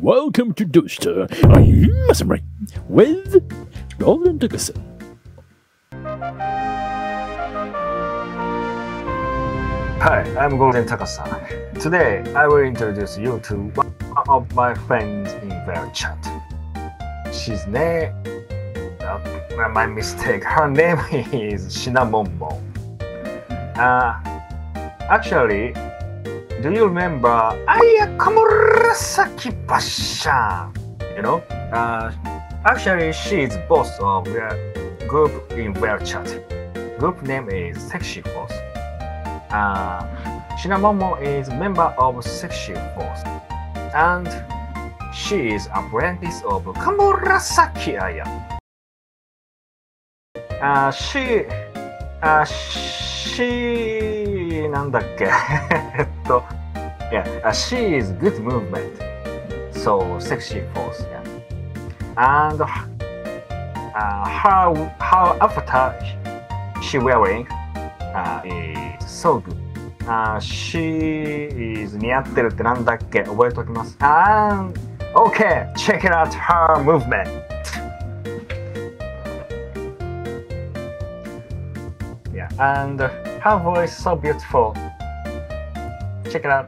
Welcome to Doorsta. I'm Masamurai with Golden Takasan. Hi, I'm Golden Takasan. Today, I will introduce you to one of my friends in VRChat. She's name. Uh, my mistake. Her name is Shanamonmon. Uh, actually, do you remember Aya Kamurasaki Pasha? You know, uh, actually she is boss of the group in VRChat. Group name is Sexy Force. Uh, Shanamonmon is member of Sexy Force, and she is apprentice of Kamurasaki Aya. Uh, she, uh, she なんだっけ yeah, uh, she is good movement, so sexy force, yeah. And uh, her, her avatar she wearing uh, is so good. Uh, she is 似合ってるってなんだっけ覚えておきます。And okay, check it out her movement. Yeah, and her voice so beautiful. Check it out.